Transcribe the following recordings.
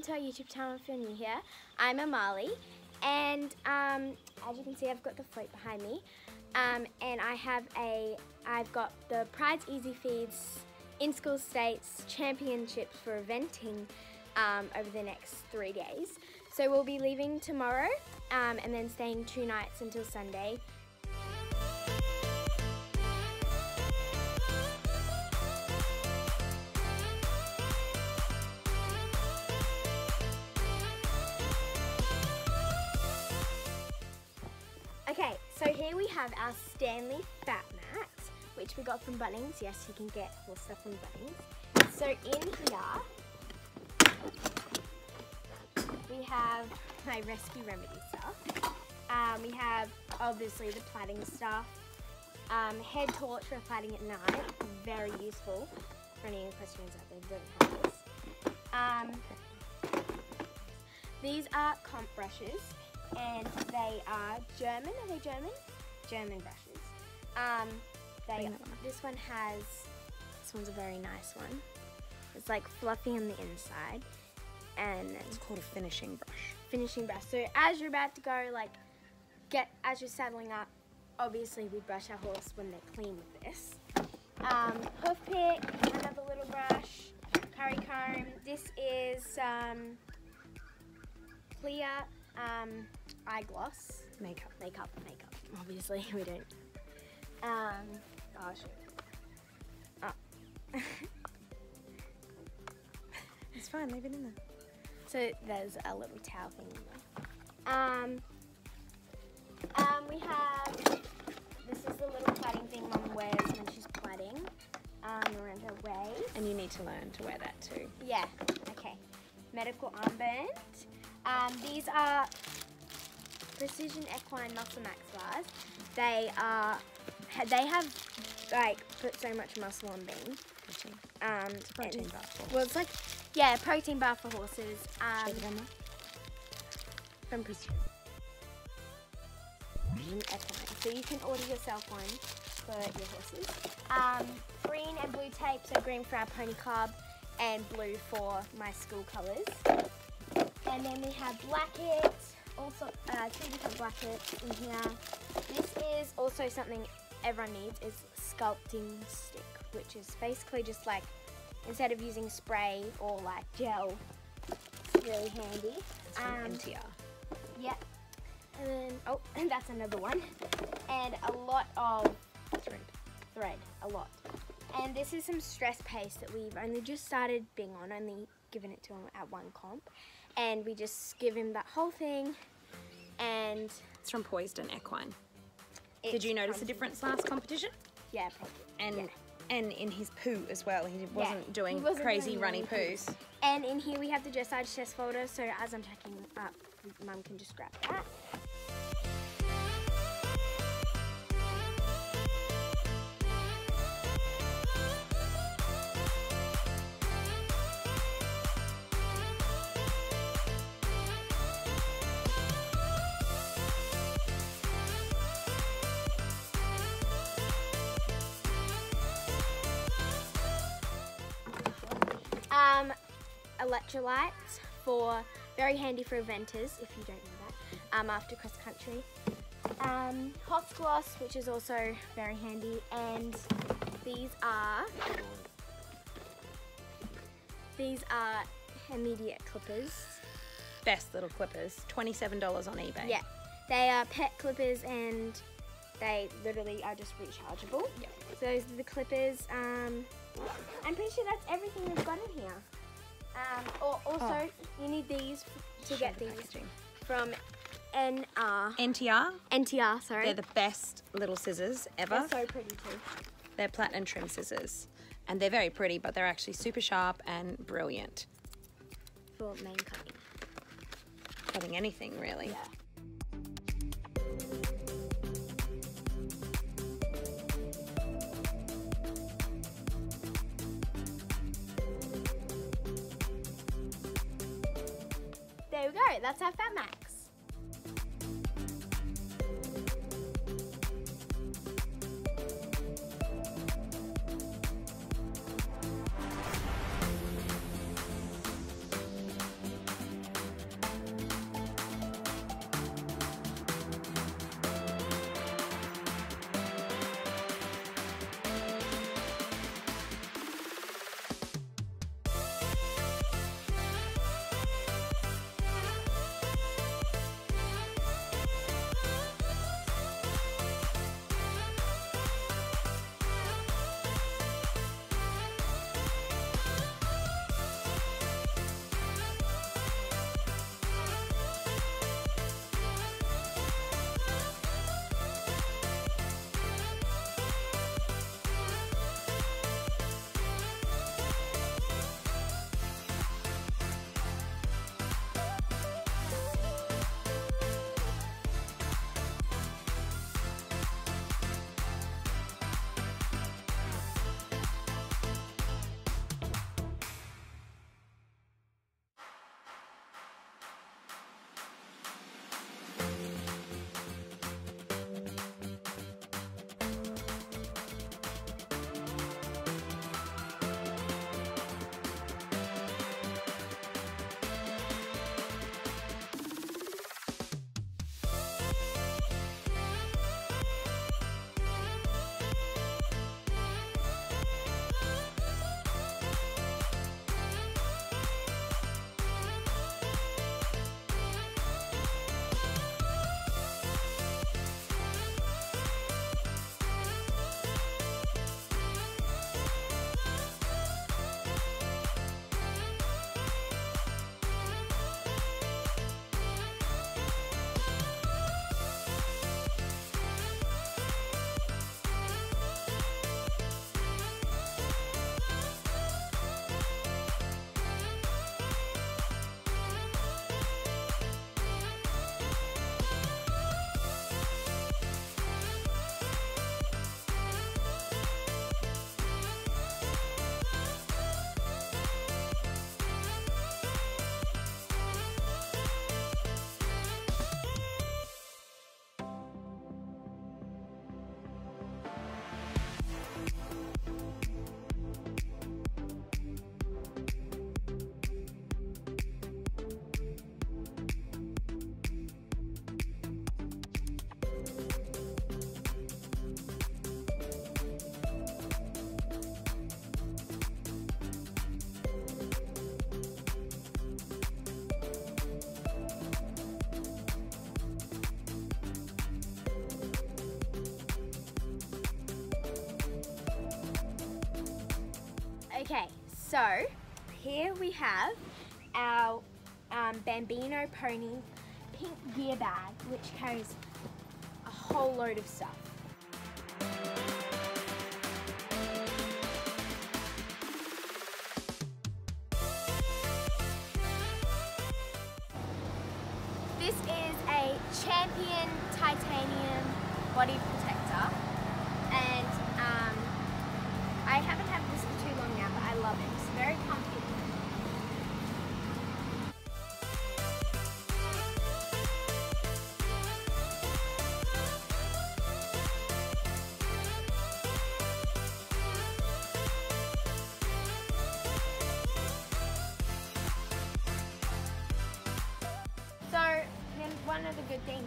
welcome to our YouTube channel if you're new here. I'm Amali and um, as you can see I've got the float behind me um, and I have a, I've got the Prydes EasiFeeds in-school states championships for eventing um, over the next three days. So we'll be leaving tomorrow um, and then staying two nights until Sunday here we have our Stanley Fat Max, which we got from Bunnings. Yes, you can get more stuff from Bunnings. So in here, we have my Rescue Remedy stuff. Um, we have, obviously, the plaiting stuff. Um, head torch for plaiting at night, very useful for any questions out there don't have this. Um, these are comp brushes and they are German. Are they German? German brushes. Um, they. This one has. This one's a very nice one. It's like fluffy on the inside, and It's called a finishing brush. finishing brush. So as you're about to go, like, get as you're saddling up. Obviously, we brush our horse when they're clean with this. Um, hoof pick, another little brush, curry comb. This is um, clear um, eye gloss, Makeup. makeup, makeup. Obviously, we don't. Um, show you. Oh. It's fine, leave it in there. So there's a little towel thing in there. Um, um, we have, this is the little plaiting thing mum wears when she's plaiting um, around her waist. And you need to learn to wear that too. Yeah, okay. Medical armband. Um, these are Precision Equine Muscle Max bars. They are, they have like put so much muscle on. Protein. Um, Protein and- bar. for- Well, it's like, yeah, protein bar for horses. Um, Show the camera. from Precision Equine. So you can order yourself one for your horses. Um, green and blue tape, so green for our pony club and blue for my school colours. And then we have blackets, also uh, two different blackets in here. This is also something everyone needs is sculpting stick, which is basically just like instead of using spray or like gel, it's really handy. It's from Um. Yep. And then, oh, and that's another one. And a lot of Thread. thread, a lot. And this is some stress paste that we've only just started being on, only given it to him at one comp. And we just give him that whole thing. And It's from Poised and Equine. Did you notice the comes- difference last competition? Yeah, probably. And Yeah. and in his poo as well. He wasn't doing he wasn't crazy doing runny runny poos. And in here we have the dressage chest folder, so as I'm checking up, mum can just grab that. Electrolytes for very handy for eventers if you don't know that. Um, after cross country. Um, hot gloss, which is also very handy, and these are these are immediate clippers. Best little clippers. $27 on eBay. Yeah, they are pet clippers and they literally are just rechargeable. Yeah. So those are the clippers. Um, I'm pretty sure that's everything we've got in here. Um, or also, you need these to get the these packaging. from NR. NTR. NTR, sorry. They're the best little scissors ever. They're so pretty too. They're platinum trim scissors. And they're very pretty, but they're actually super sharp and brilliant. For main cutting. Cutting anything, really. Yeah. There we go. That's our Fat Max. So here we have our um, Bambino Pony pink gear bag, which carries a whole load of stuff. This is a Champion Titanium body protector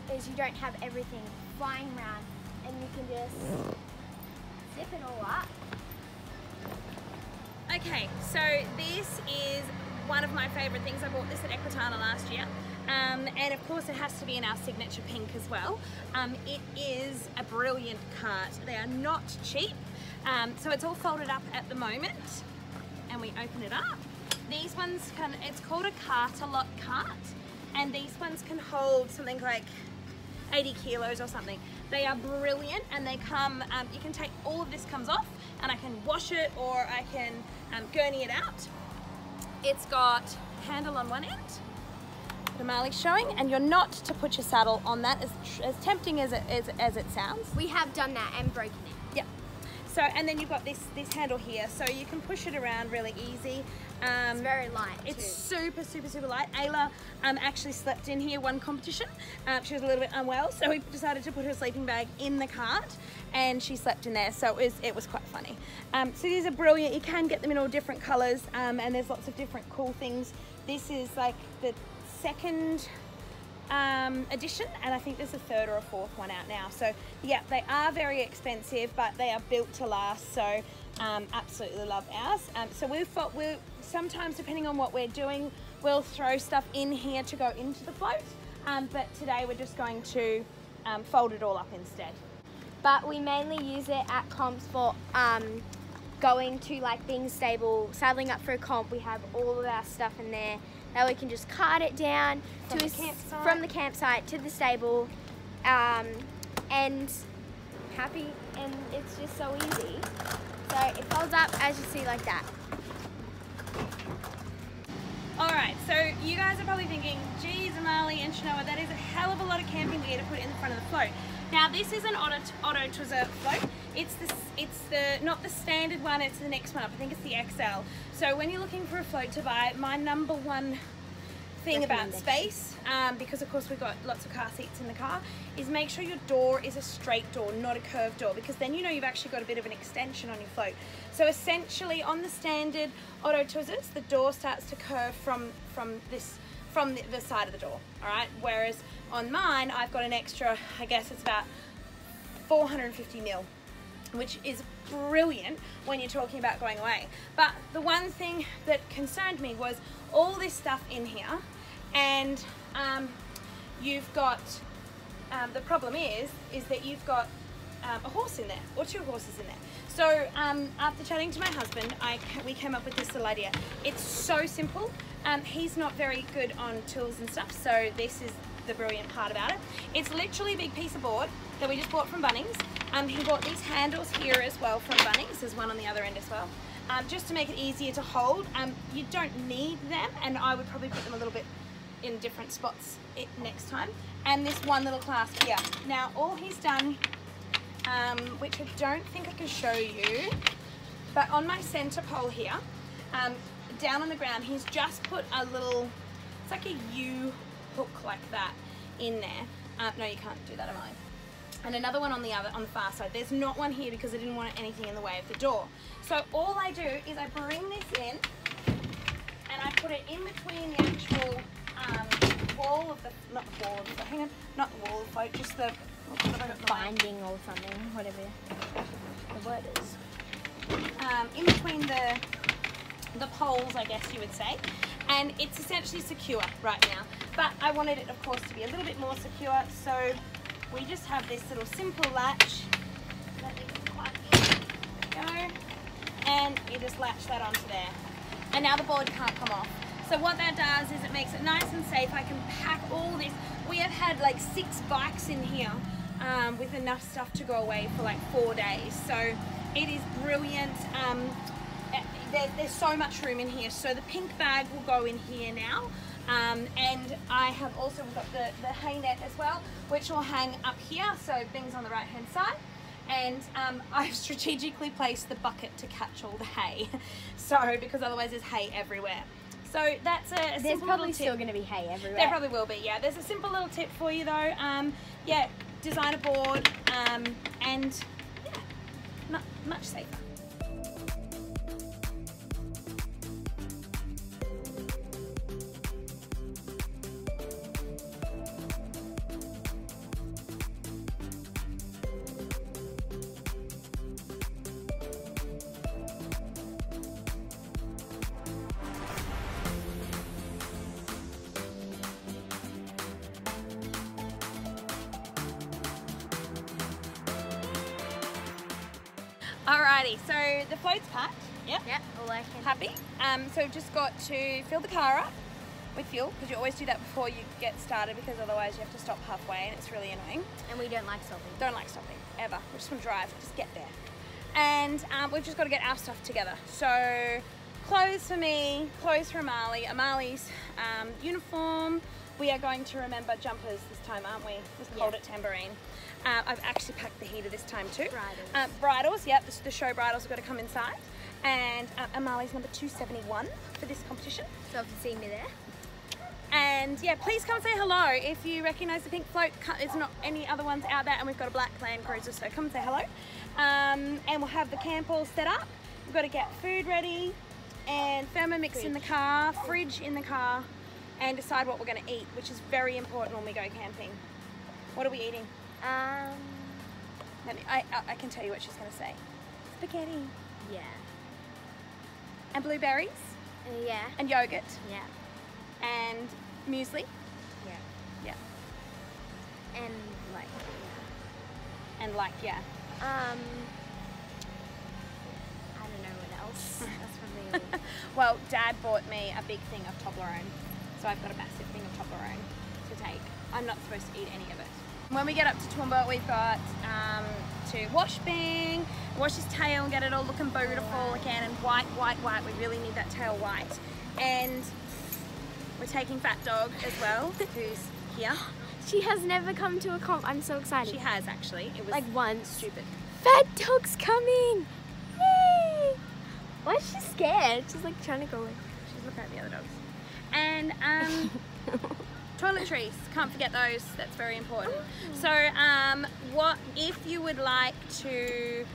things is you don't have everything flying around and you can just zip it all up. Okay, so this is one of my favourite things. I bought this at Equitana last year. Um, and of course it has to be in our signature pink as well. Um, it is a brilliant cart. They are not cheap. Um, so it's all folded up at the moment. And we open it up. These ones can, it's called a Carter-Lock cart. And these ones can hold something like 80 kilos or something. They are brilliant and they come, um, you can take all of this comes off and I can wash it or I can um, gurney it out. It's got handle on one end, the Marley's showing, and you're not to put your saddle on that as, as tempting as it, as, as it sounds. We have done that and broken it. So, and then you've got this, this handle here, so you can push it around really easy. Um, It's very light it's too. super, super, super light. Ayla um, actually slept in here one competition. Um, she was a little bit unwell, so we decided to put her sleeping bag in the cart, and she slept in there. So it was, it was quite funny. Um, so these are brilliant. You can get them in all different colours, um, and there's lots of different cool things. This is like the second um, edition, and I think there's a third or a fourth one out now. So yeah, they are very expensive, but they are built to last. So um, absolutely love ours. Um, so we've got we sometimes depending on what we're doing, we'll throw stuff in here to go into the float. Um, but today we're just going to um, fold it all up instead. But we mainly use it at comps for um, going to like being stable, saddling up for a comp. We have all of our stuff in there. That we can just cart it down From to the campsite. from the campsite to the stable, um, and happy. And it's just so easy. So it folds up as you see like that. All right, so you guys are probably thinking, geez, Amali and Shanoa, that is a hell of a lot of camping gear to put in the front of the float. Now, this is an Otto, Otto Twizzler float. It's the, it's the, not the standard one, it's the next one up. I think it's the XL. So when you're looking for a float to buy, my number one thing about space, um, because of course we've got lots of car seats in the car, is make sure your door is a straight door, not a curved door, because then you know you've actually got a bit of an extension on your float. So essentially, on the standard Otto Twizzlers, the door starts to curve from from this from the, the side of the door. All right. Whereas on mine, I've got an extra. I guess it's about 450 mil which is brilliant when you're talking about going away. But the one thing that concerned me was all this stuff in here, and um, you've got um, the problem is is that you've got um, a horse in there or two horses in there. So um, after chatting to my husband, I we came up with this little idea. It's so simple. Um, he's not very good on tools and stuff, so this is the brilliant part about it. It's literally a big piece of board that we just bought from Bunnings. Um, he bought these handles here as well from Bunnings. There's one on the other end as well. Um, just to make it easier to hold. Um, you don't need them, and I would probably put them a little bit in different spots it, next time. And this one little clasp here. Now, all he's done, um, which I don't think I can show you, but on my center pole here, um, down on the ground, he's just put a little, it's like a U hook like that in there. Uh, no, you can't do that, I? And another one on the other, on the far side. There's not one here because I didn't want anything in the way of the door. So all I do is I bring this in and I put it in between the actual um, wall of the, not the wall of the, hang on, not the wall of the float, just the, Binding or something, whatever the word is. um, in between the the poles, I guess you would say, and it's essentially secure right now. But I wanted it, of course, to be a little bit more secure, so we just have this little simple latch. Go, and you just latch that onto there. and now the board can't come off. So what that does is it makes it nice and safe. I can pack all this. We have had like six bikes in here um, with enough stuff to go away for like four days. So it is brilliant. Um, there, there's so much room in here. So the pink bag will go in here now. Um, and I have also got the, the hay net as well, which will hang up here. So Bing's on the right hand side. And um, I've strategically placed the bucket to catch all the hay. so, because otherwise there's hay everywhere. So that's a, a There's simple probably little tip. still going to be hay everywhere. There probably will be, yeah. There's a simple little tip for you though. Um, yeah, design a board um, and yeah, mu much safer. Alrighty, so the float's packed. Yep. Yep, all working. Happy. Um, so just got to fill the car up with fuel because you always do that before you get started because otherwise you have to stop halfway and it's really annoying. And we don't like stopping. Don't like stopping ever. We just want to drive, just get there. And um, we've just got to get our stuff together. So clothes for me, clothes for Amali, Amali's um, uniform. We are going to remember jumpers this time, aren't we? It's cold Yeah. at Tamborine. Uh, I've actually packed the heater this time too. Bridles. Uh, bridles, yep, the, the show bridles have got to come inside. And uh, Amali's number 271 for this competition. So if you see me there, And yeah, please come say hello if you recognise the pink float. There's not any other ones out there, and we've got a black Land Cruiser, so come say hello. Um, and we'll have the camp all set up. We've got to get food ready, and thermomix in the car, fridge in the car, and decide what we're going to eat, which is very important when we go camping. What are we eating? um, Let me, I, I, I can tell you what she's going to say. Spaghetti yeah, and blueberries yeah, and yogurt yeah, and muesli. yeah, Yeah. and like, And like yeah. um, I don't know what else. That's probably. Well, Dad bought me a big thing of Toblerone, so I've got a massive thing of Toblerone to take. I'm not supposed to eat any of it. When we get up to Toowoomba, we've got um, to wash Bing, wash his tail and get it all looking beautiful again, and white, white, white. We really need that tail white. And we're taking Fat Dog as well, who's here. She has never come to a comp. I'm so excited. She has actually. It was like once. stupid. Fat dog's coming! Yay! Why is she scared? She's like trying to go away. She's looking at the other dogs. And um, toiletries, can't forget those. That's very important. So, um, what if you would like to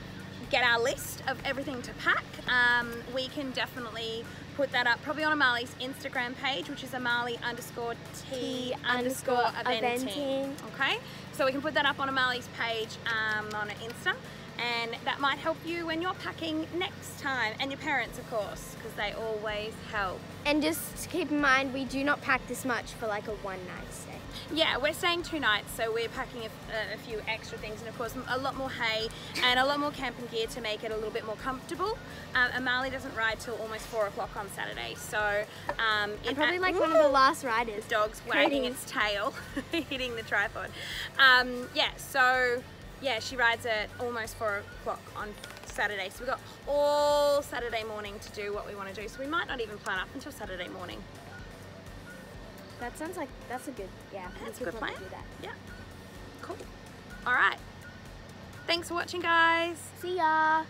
get our list of everything to pack? Um, we can definitely put that up probably on Amali's Instagram page, which is Amali underscore T T underscore eventing. Okay, so we can put that up on Amali's page um, on Insta. And that might help you when you're packing next time, and your parents, of course, because they always help. And just keep in mind, we do not pack this much for like a one night stay. Yeah, we're staying two nights, so we're packing a, a few extra things, and of course, a lot more hay and a lot more camping gear to make it a little bit more comfortable. Um, Amali doesn't ride till almost four o'clock on Saturday, so um, it- probably like one of the last riders. dog's wagging its tail, hitting the tripod. Um, yeah, so yeah, she rides at almost four o'clock on Saturday. So we've got all Saturday morning to do what we want to do. So we might not even plan up until Saturday morning. That sounds like that's a good yeah. That's a good plan. Do that. Yeah, cool. All right. Thanks for watching, guys. See ya.